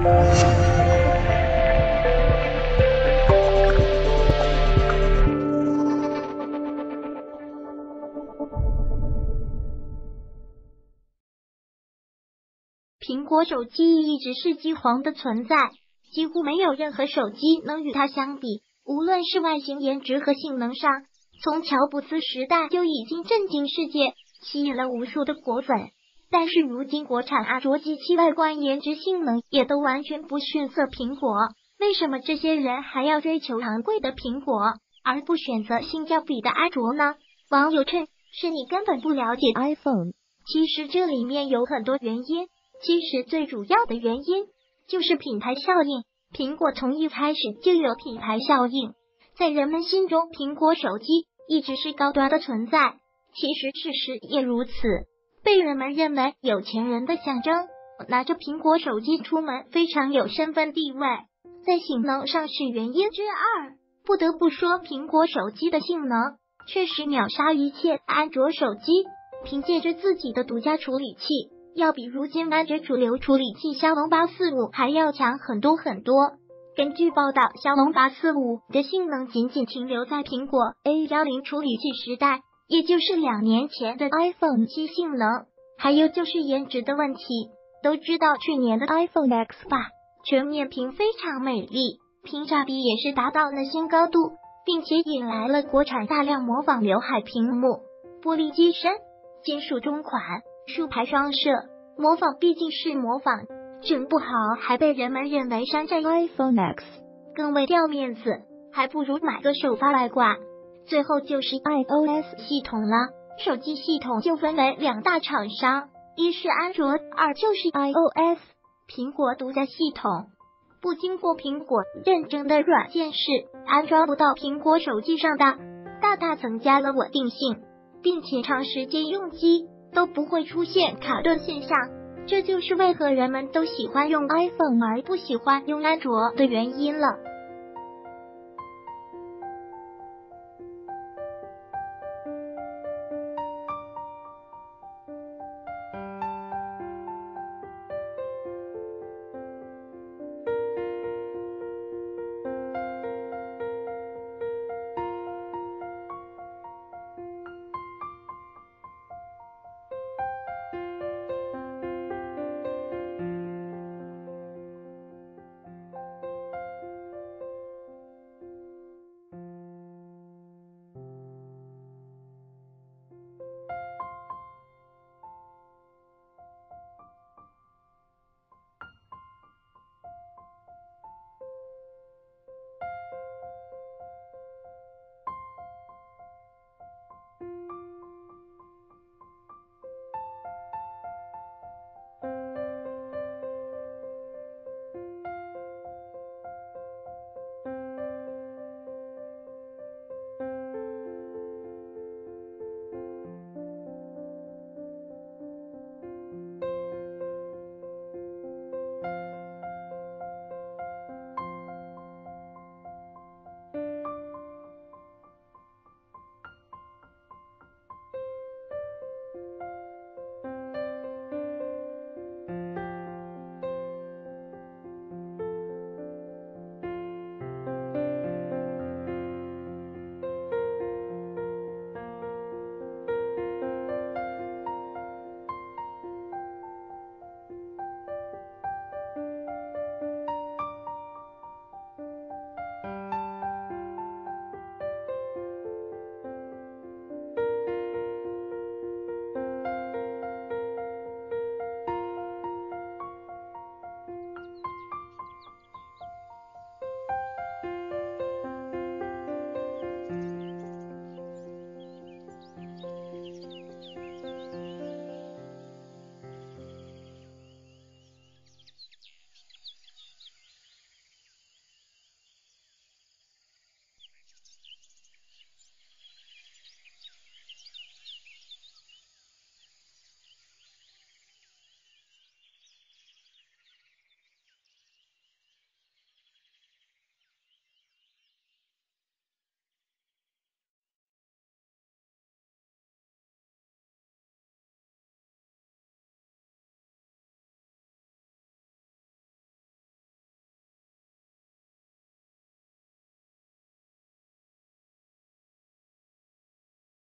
苹果手机一直是机皇的存在，几乎没有任何手机能与它相比。无论是外形、颜值和性能上，从乔布斯时代就已经震惊世界，吸引了无数的果粉。但是如今，国产安卓机器外观、颜值、性能也都完全不逊色苹果。为什么这些人还要追求昂贵的苹果，而不选择性价比的安卓呢？网友称：“是你根本不了解 iPhone。”其实这里面有很多原因。其实最主要的原因就是品牌效应。苹果从一开始就有品牌效应，在人们心中，苹果手机一直是高端的存在。其实事实也如此，被人们认为有钱人的象征。拿着苹果手机出门非常有身份地位，在性能上是原因之二。不得不说，苹果手机的性能确实秒杀一切安卓手机，凭借着自己的独家处理器。要比如今安卓主流处理器骁龙八四五还要强很多很多。根据报道，骁龙八四五的性能仅仅停留在苹果 A 幺零处理器时代，也就是两年前的 iPhone 七性能。还有就是颜值的问题，都知道去年的 iPhone X 吧，全面屏非常美丽，屏占比也是达到了新高度，并且引来了国产大量模仿刘海屏幕、玻璃机身、金属中款。竖排双摄，模仿毕竟是模仿，整不好还被人们认为山寨 iPhone X，更为掉面子，还不如买个首发外挂。最后就是 iOS 系统了，手机系统就分为两大厂商，一是安卓，二就是 iOS，苹果独家系统，不经过苹果认证的软件是安装不到苹果手机上的，大大增加了稳定性，并且长时间用机。都不会出现卡顿现象，这就是为何人们都喜欢用 iPhone 而不喜欢用安卓的原因了。